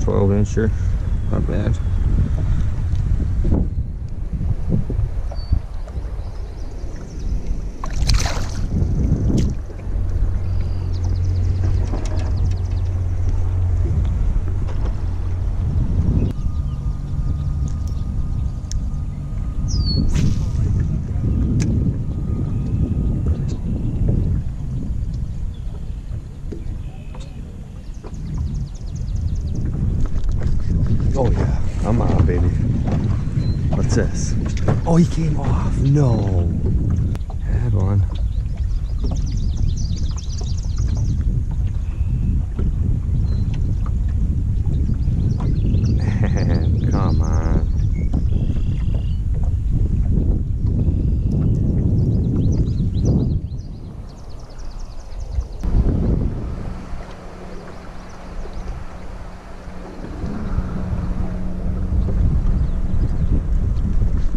12 incher. Not bad. Oh I'm out, baby. What's this? Oh, he came off. No. Had one. Man, come on.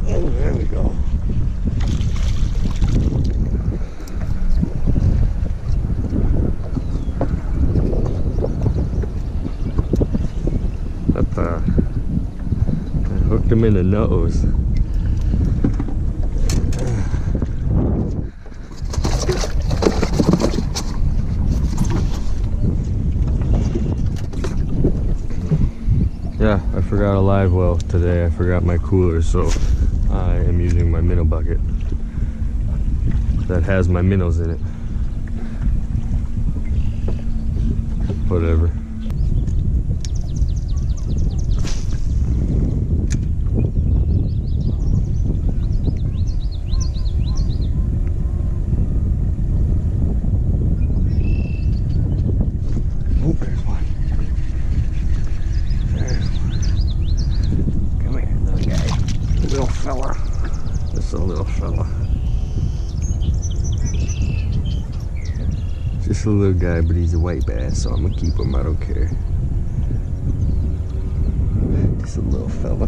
Oh, there we go. That uh, I hooked him in the nose. Yeah, I forgot a live well today. I forgot my cooler, so I am using my minnow bucket that has my minnows in it. Whatever. Oh, there's one. There's one. Come here, little guy. Little fella. Just a little fella. Just a little guy, but he's a white bass, so I'm gonna keep him. I don't care. Just a little fella.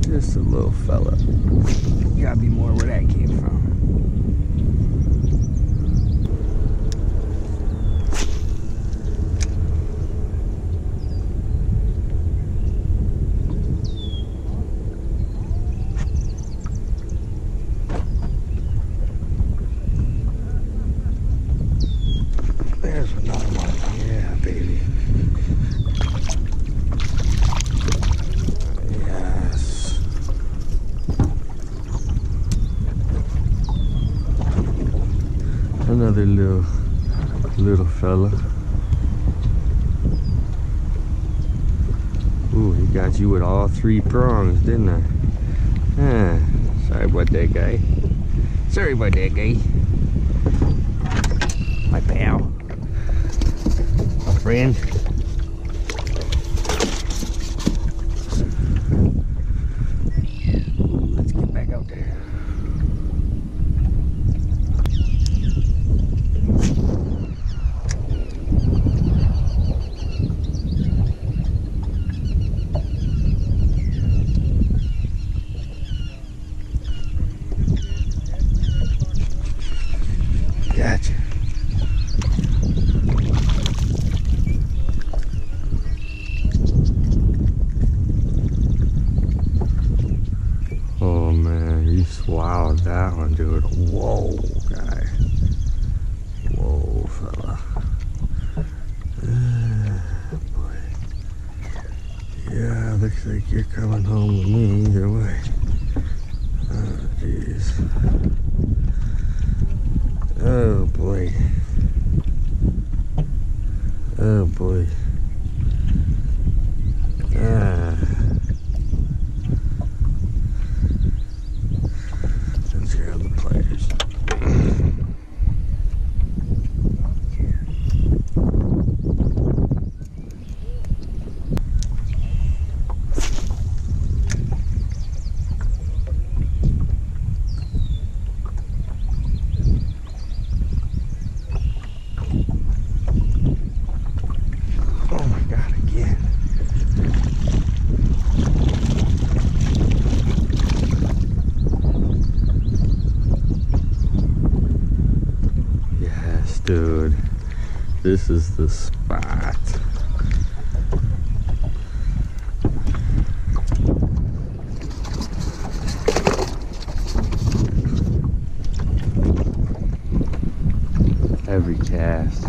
Just a little fella. You Gotta be more where that came from. There's another one. Yeah, baby. Yes. Another little little fella. Ooh, he got you with all three prongs, didn't I? Ah, sorry about that guy. Sorry about that guy. My pal. My friend. Gotcha. Oh man, you swallowed that one, dude. Whoa, guy. Whoa, fella. Ah, boy. Yeah, looks like you're coming home with me either way. Oh, jeez. Oh boy. Oh boy. this is the spot. Every cast.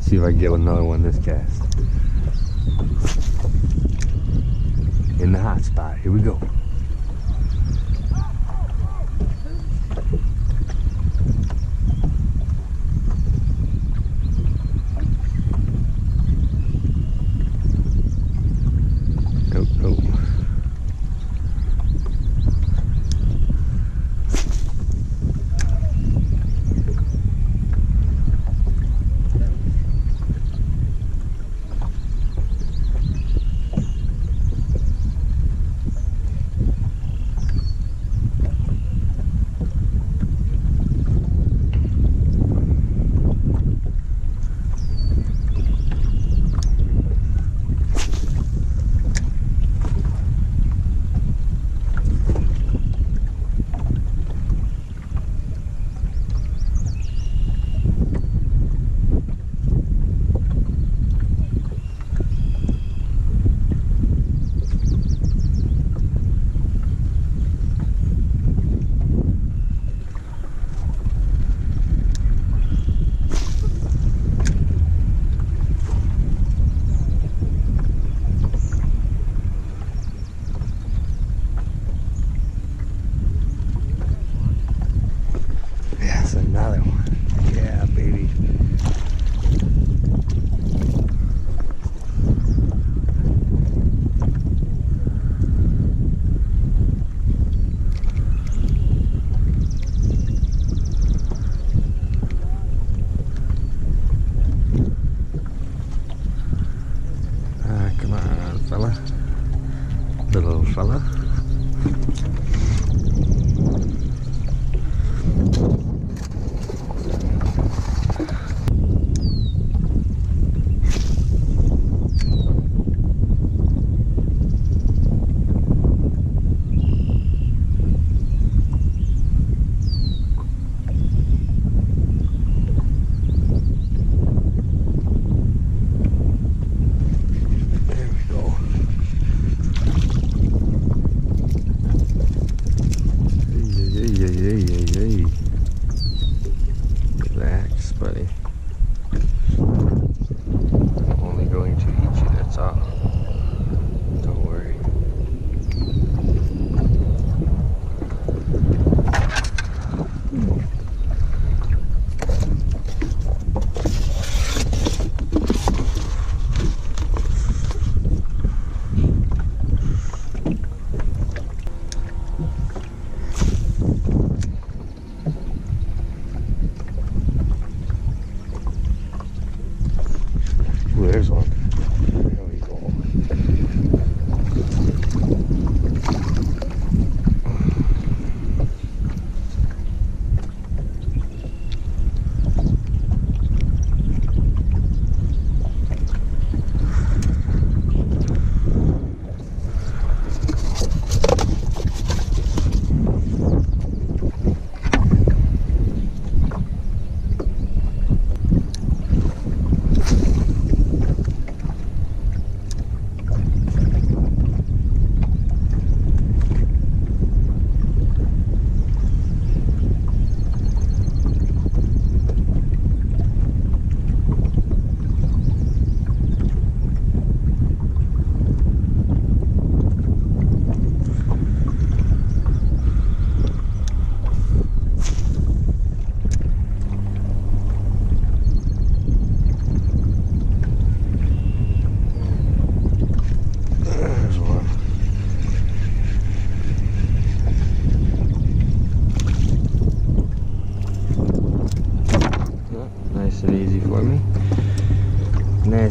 See if I can get another one this cast. In the hot spot. Here we go.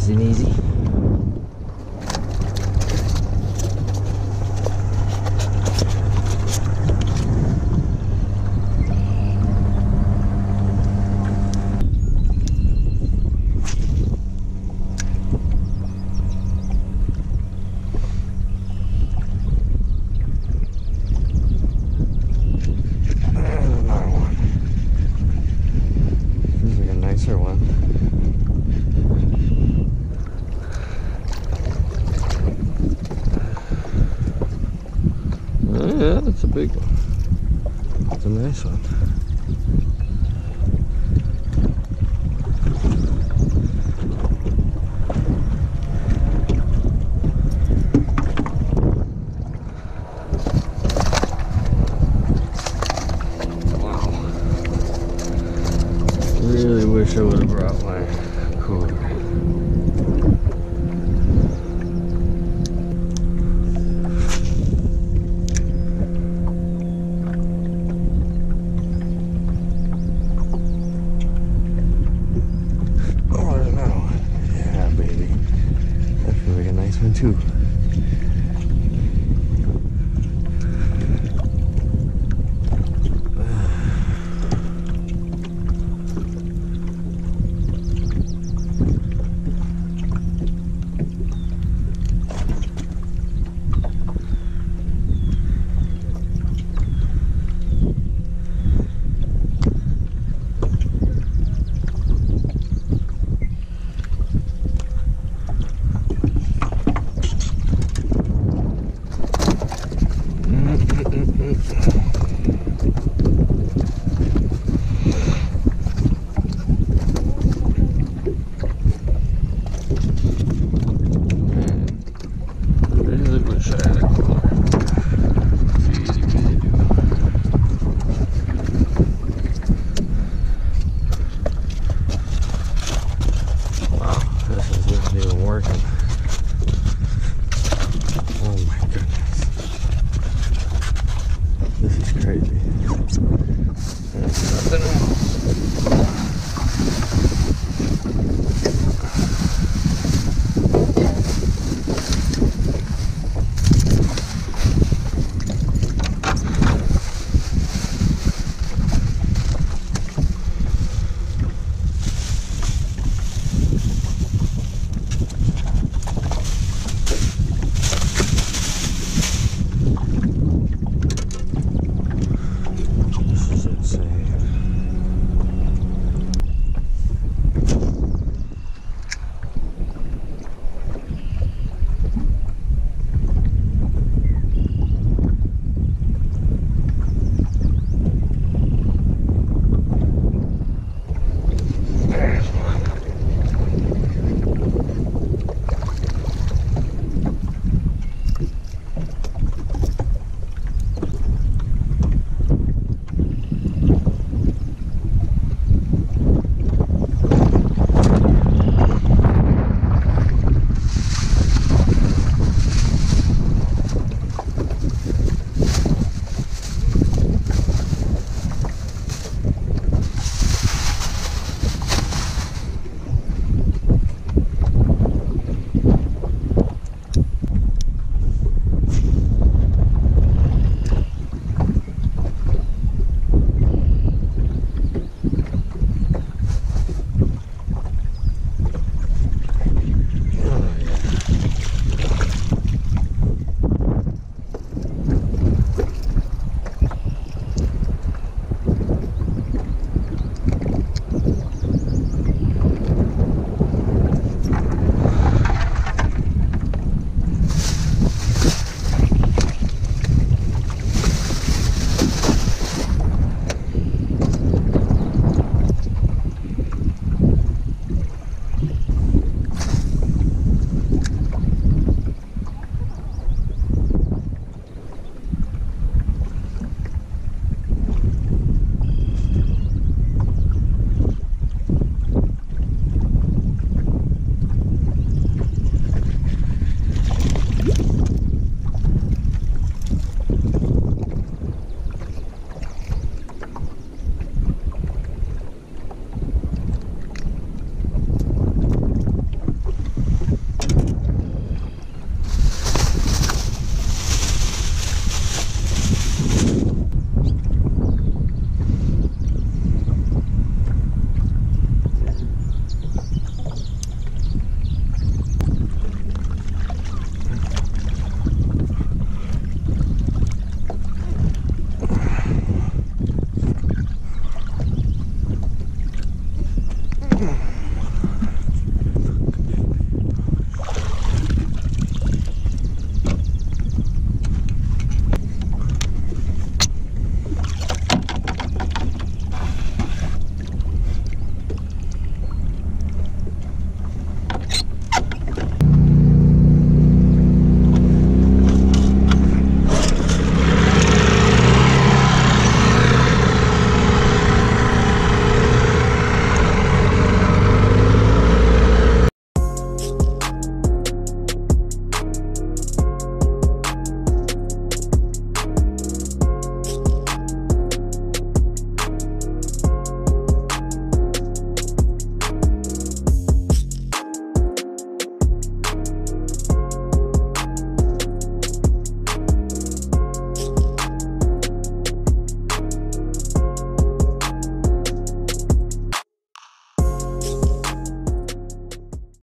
and easy. Yeah, that's a big one. That's a nice one.